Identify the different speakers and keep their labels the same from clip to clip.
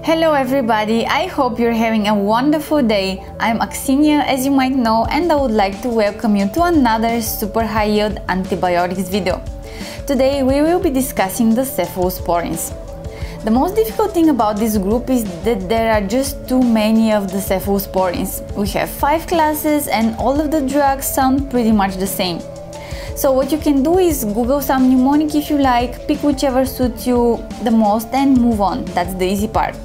Speaker 1: Hello everybody, I hope you're having a wonderful day. I'm Aksiniya as you might know and I would like to welcome you to another super high yield antibiotics video. Today we will be discussing the cephalosporins. The most difficult thing about this group is that there are just too many of the cephalosporins. We have 5 classes and all of the drugs sound pretty much the same. So what you can do is Google some mnemonic if you like, pick whichever suits you the most and move on. That's the easy part.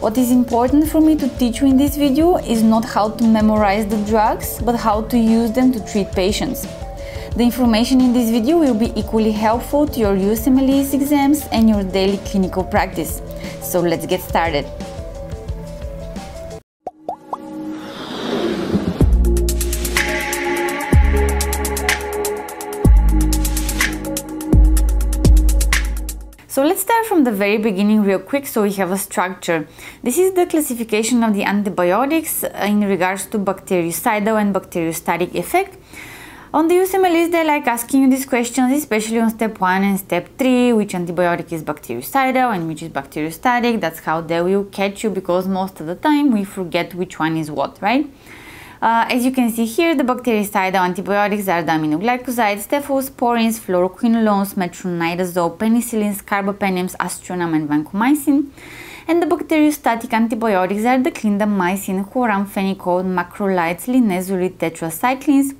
Speaker 1: What is important for me to teach you in this video is not how to memorize the drugs, but how to use them to treat patients. The information in this video will be equally helpful to your USMLE exams and your daily clinical practice. So let's get started. So let's start from the very beginning real quick so we have a structure. This is the classification of the antibiotics in regards to bactericidal and bacteriostatic effect. On the USMLE they like asking you these questions, especially on step 1 and step 3, which antibiotic is bactericidal and which is bacteriostatic. That's how they will catch you because most of the time we forget which one is what, right? Uh, as you can see here, the bactericidal antibiotics are the aminoglycosides, cephalosporins, fluoroquinolones, metronidazole, penicillins, carbapenems, aztreonam, and vancomycin. And the bacteriostatic antibiotics are the clindamycin, chloramphenicol, macrolides, linezolid, tetracyclines,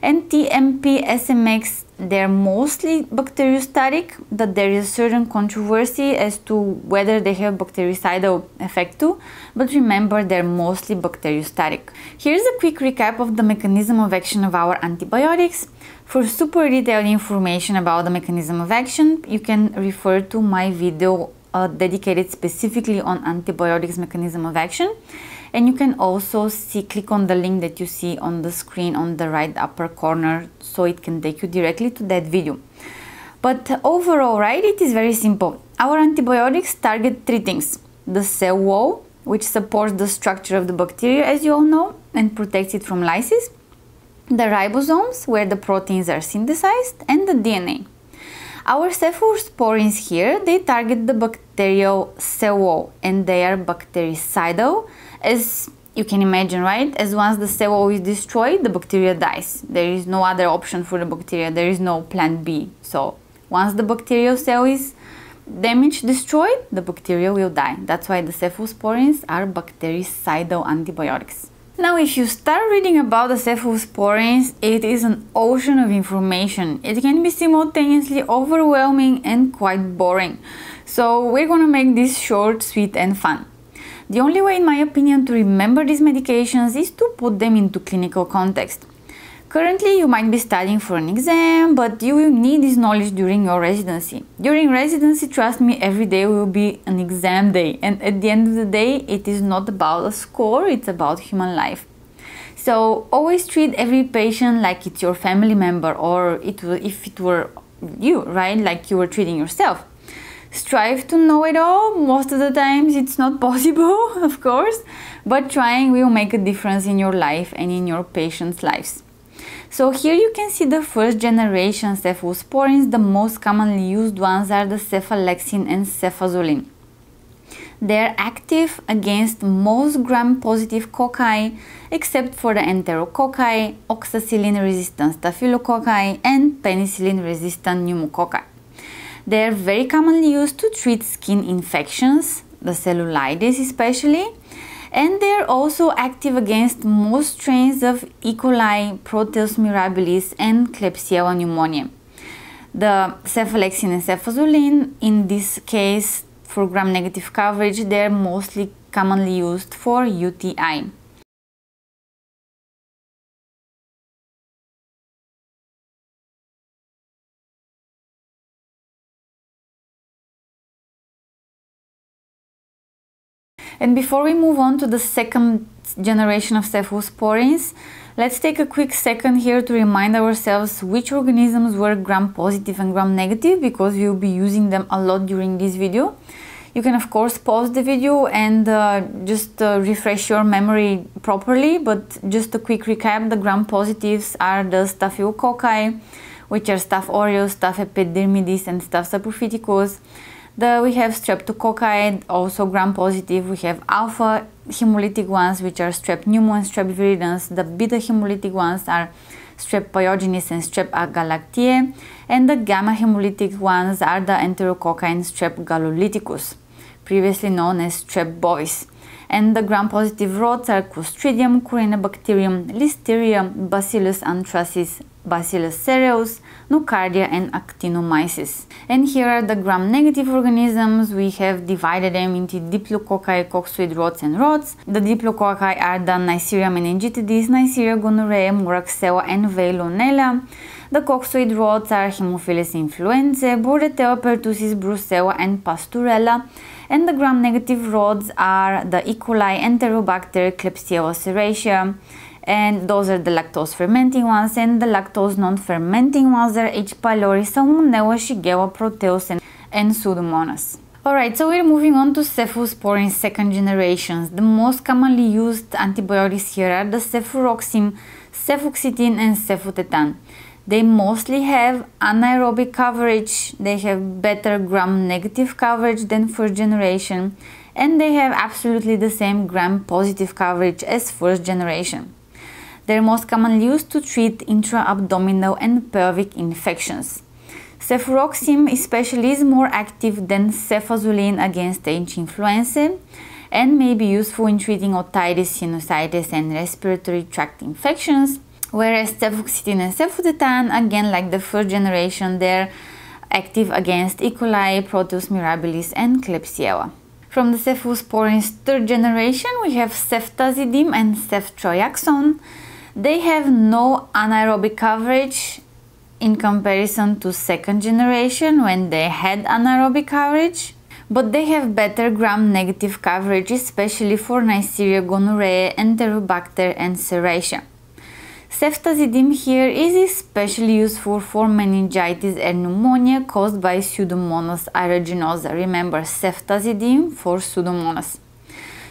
Speaker 1: and TMP, SMX, they're mostly bacteriostatic, but there is a certain controversy as to whether they have bactericidal effect too, but remember they're mostly bacteriostatic. Here's a quick recap of the mechanism of action of our antibiotics. For super detailed information about the mechanism of action, you can refer to my video uh, dedicated specifically on antibiotics mechanism of action and you can also see click on the link that you see on the screen on the right upper corner so it can take you directly to that video. But overall right it is very simple. Our antibiotics target three things the cell wall which supports the structure of the bacteria as you all know and protects it from lysis the ribosomes where the proteins are synthesized and the dna our cephalosporins here, they target the bacterial cell wall and they are bactericidal as you can imagine, right? As once the cell is destroyed, the bacteria dies. There is no other option for the bacteria. There is no plan B. So once the bacterial cell is damaged, destroyed, the bacteria will die. That's why the cephalosporins are bactericidal antibiotics. Now, if you start reading about the cephalosporins, it is an ocean of information. It can be simultaneously overwhelming and quite boring. So we're gonna make this short, sweet and fun. The only way, in my opinion, to remember these medications is to put them into clinical context. Currently, you might be studying for an exam, but you will need this knowledge during your residency. During residency, trust me, every day will be an exam day, and at the end of the day, it is not about a score, it's about human life. So always treat every patient like it's your family member, or it if it were you, right? Like you were treating yourself strive to know it all. Most of the times it's not possible, of course, but trying will make a difference in your life and in your patients' lives. So here you can see the first generation cephalosporins. The most commonly used ones are the cephalexin and cefazolin. They are active against most gram-positive cocci except for the enterococci, oxacillin-resistant staphylococci, and penicillin-resistant pneumococci. They are very commonly used to treat skin infections, the cellulitis especially, and they are also active against most strains of E. coli, Proteus mirabilis, and Klebsiella pneumoniae. The cephalexin and cefazolin, in this case, for gram-negative coverage, they are mostly commonly used for UTI. And before we move on to the second generation of cephalosporins, let's take a quick second here to remind ourselves which organisms were gram-positive and gram-negative because we will be using them a lot during this video. You can of course pause the video and uh, just uh, refresh your memory properly, but just a quick recap, the gram-positives are the Staphylococci, which are Staph aureus, Staph epidermidis and Staph saprophyticus. The, we have streptococci, and also gram-positive. We have alpha hemolytic ones, which are strep pneumo strep viridans. The beta hemolytic ones are strep pyogenes and strep agalactiae. And the gamma hemolytic ones are the enterococci and strep gallolyticus, previously known as strep bovis and the gram-positive rods are Clostridium, Corynebacterium, Listeria, Bacillus anthracis, Bacillus cereus, Nocardia and Actinomyces. And here are the gram-negative organisms. We have divided them into Diplococci, coccoid rods and rods. The Diplococci are the Neisseria meningitidis, Neisseria gonorrhoeae, Moraxella and Veillonella. The coccoid rods are Haemophilus influenzae, Bordetella pertussis, Brucella and Pasteurella and the gram-negative rods are the E. coli, Enterobacter, Klebsiella serratia, and those are the lactose fermenting ones and the lactose non-fermenting ones are H. pylori, Salmonella, Shigella, Proteus and, and Pseudomonas. Alright, so we're moving on to cephalosporin second generations. The most commonly used antibiotics here are the cefuroxime, cefoxitin and cefotetan. They mostly have anaerobic coverage, they have better gram-negative coverage than first generation, and they have absolutely the same gram-positive coverage as first generation. They're most commonly used to treat intra-abdominal and pelvic infections. Cefuroxime especially is more active than cefazolin against H. influenzae and may be useful in treating otitis, sinusitis and respiratory tract infections Whereas cefoxitin and cefotetan, again like the first generation, they're active against E. coli, Proteus mirabilis and Klebsiella. From the cephalosporin's third generation, we have ceftazidime and ceftriaxone. They have no anaerobic coverage in comparison to second generation when they had anaerobic coverage, but they have better gram-negative coverage, especially for Neisseria gonorrhoeae, Enterobacter and Serratia. Ceftazidime here is especially useful for meningitis and pneumonia caused by Pseudomonas aeruginosa. Remember, ceftazidime for Pseudomonas.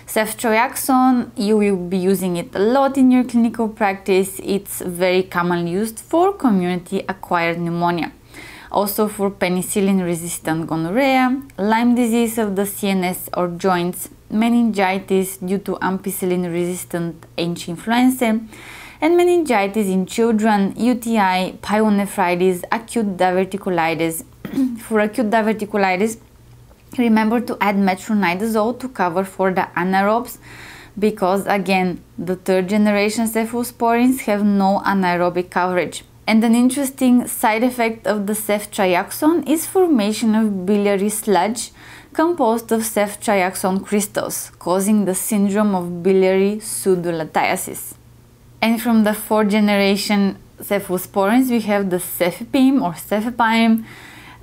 Speaker 1: Ceftriaxone, you will be using it a lot in your clinical practice. It's very commonly used for community-acquired pneumonia. Also for penicillin-resistant gonorrhea, Lyme disease of the CNS or joints, meningitis due to ampicillin-resistant H. influenza, and meningitis in children, UTI, pyonephritis, acute diverticulitis. for acute diverticulitis, remember to add metronidazole to cover for the anaerobes because again, the third generation cephalosporins have no anaerobic coverage. And an interesting side effect of the ceftriaxone is formation of biliary sludge composed of ceftriaxone crystals, causing the syndrome of biliary pseudolithiasis. And from the fourth generation cephalosporins, we have the cefepime or cefepime.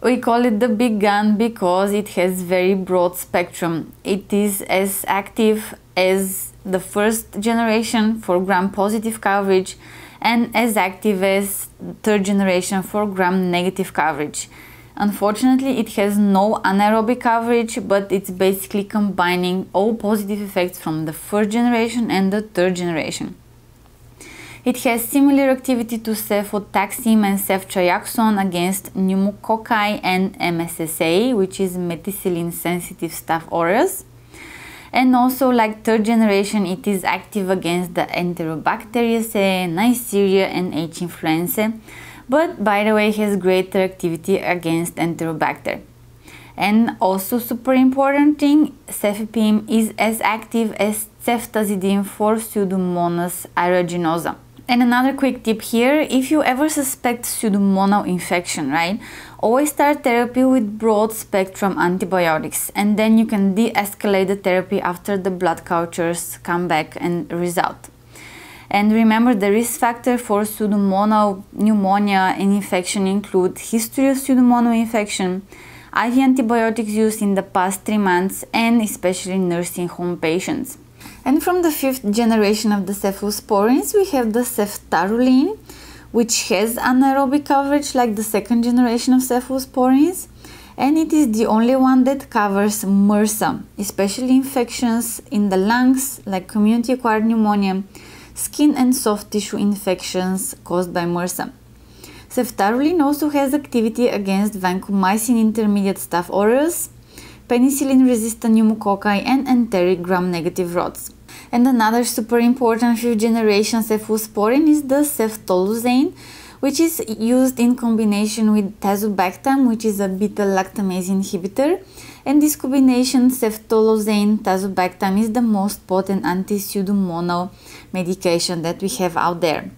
Speaker 1: We call it the big gun because it has very broad spectrum. It is as active as the first generation for gram-positive coverage and as active as third generation for gram-negative coverage. Unfortunately, it has no anaerobic coverage, but it's basically combining all positive effects from the first generation and the third generation. It has similar activity to cefotaxime and ceftriaxone against pneumococci and MSSA, which is methicillin-sensitive staph aureus. And also, like third generation, it is active against the Enterobacteriaceae, Neisseria and H. influenzae, but by the way, has greater activity against Enterobacter. And also super important thing, cefepime is as active as ceftazidime for Pseudomonas aeruginosa. And another quick tip here, if you ever suspect pseudomonal infection, right, always start therapy with broad spectrum antibiotics and then you can de-escalate the therapy after the blood cultures come back and result. And remember the risk factor for pseudomonal pneumonia and infection include history of pseudomonal infection, IV antibiotics used in the past three months and especially nursing home patients. And from the fifth generation of the cephalosporins, we have the ceftaroline, which has anaerobic coverage like the second generation of cephalosporins. And it is the only one that covers MRSA, especially infections in the lungs like community-acquired pneumonia, skin and soft tissue infections caused by MRSA. Ceftaroline also has activity against vancomycin intermediate staph aureus, penicillin-resistant pneumococci, and enteric gram-negative rods. And another super important fifth generation cephalosporin is the ceftolozane, which is used in combination with tazobactam, which is a beta-lactamase inhibitor. And this combination, ceftolozane tazobactam, is the most potent anti-pseudomonal medication that we have out there.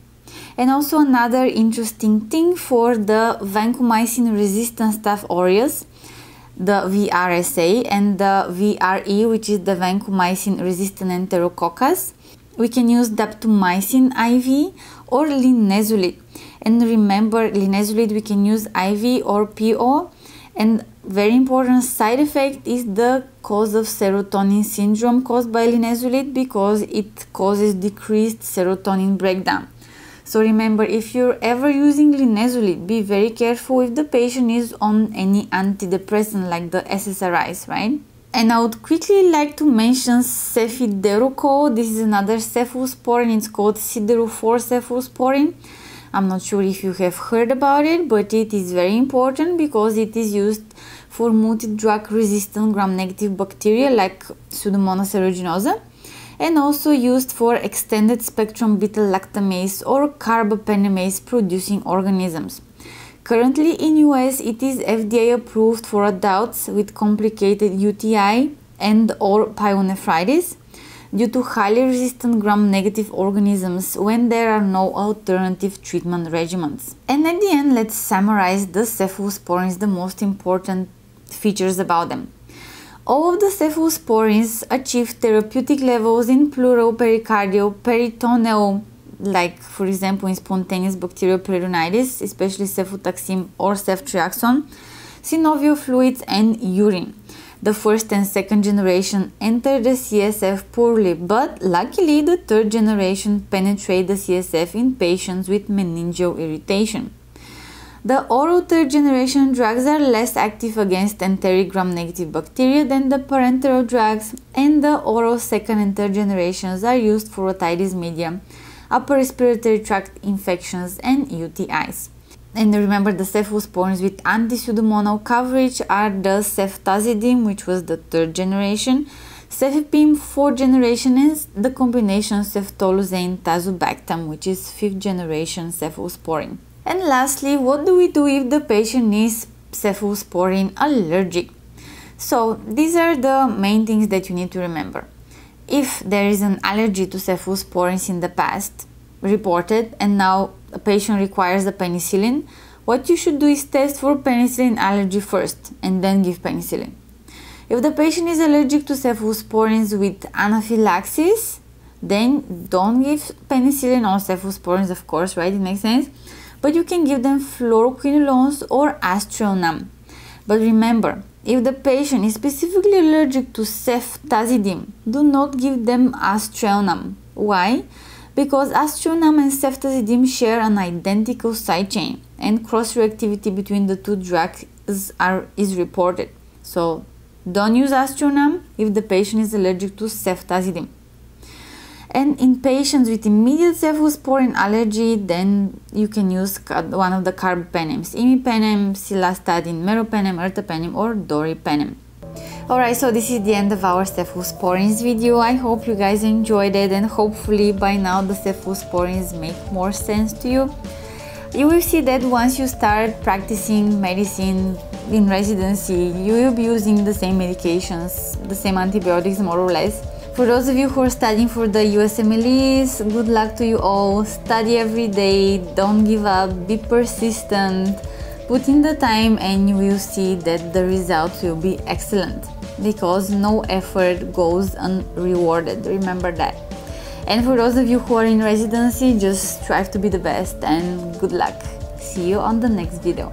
Speaker 1: And also another interesting thing for the vancomycin resistant staph aureus, the VRSA and the VRE, which is the vancomycin resistant enterococcus. We can use daptomycin IV or linezolid. And remember, linezolid we can use IV or PO. And very important side effect is the cause of serotonin syndrome caused by linezolid because it causes decreased serotonin breakdown. So remember, if you're ever using linezolid, be very careful if the patient is on any antidepressant like the SSRIs, right? And I would quickly like to mention cefiderocol. This is another cephalosporin. It's called siderophore cephalosporin. I'm not sure if you have heard about it, but it is very important because it is used for multi-drug resistant gram-negative bacteria like Pseudomonas aeruginosa and also used for extended spectrum beta-lactamase or carbapenemase producing organisms. Currently in US it is FDA approved for adults with complicated UTI and or pyonephritis due to highly resistant gram-negative organisms when there are no alternative treatment regimens. And at the end, let's summarize the cephalosporins, the most important features about them. All of the cephalosporins achieve therapeutic levels in pleural, pericardial, peritoneal, like for example in spontaneous bacterial peritonitis, especially cefotaxime or ceftriaxone, synovial fluids and urine. The first and second generation enter the CSF poorly, but luckily the third generation penetrate the CSF in patients with meningeal irritation. The oral third generation drugs are less active against enteric gram-negative bacteria than the parenteral drugs and the oral second and third generations are used for otitis media, upper respiratory tract infections and UTIs. And remember the cephalosporins with anti-pseudomonal coverage are the ceftazidime which was the third generation, cefepime fourth generation is the combination ceftolozane tazobactam which is fifth generation cephalosporin. And lastly, what do we do if the patient is cephalosporin allergic? So these are the main things that you need to remember. If there is an allergy to cephalosporins in the past reported and now a patient requires the penicillin, what you should do is test for penicillin allergy first and then give penicillin. If the patient is allergic to cephalosporins with anaphylaxis, then don't give penicillin or cephalosporins, of course, right? It makes sense but you can give them fluoroquinolones or aztreonam. But remember, if the patient is specifically allergic to ceftazidime, do not give them aztreonam. Why? Because aztreonam and ceftazidime share an identical side chain and cross-reactivity between the two drugs are, is reported. So don't use aztreonam if the patient is allergic to ceftazidime. And in patients with immediate cephalosporin allergy, then you can use one of the carbapenems, imipenem, cilastatin, meropenem, ertapenem or doripenem. Alright, so this is the end of our cephalosporins video. I hope you guys enjoyed it and hopefully by now the cephalosporins make more sense to you. You will see that once you start practicing medicine in residency, you will be using the same medications, the same antibiotics more or less for those of you who are studying for the USMLEs, good luck to you all. Study every day, don't give up, be persistent, put in the time and you will see that the results will be excellent because no effort goes unrewarded. Remember that. And for those of you who are in residency, just strive to be the best and good luck. See you on the next video.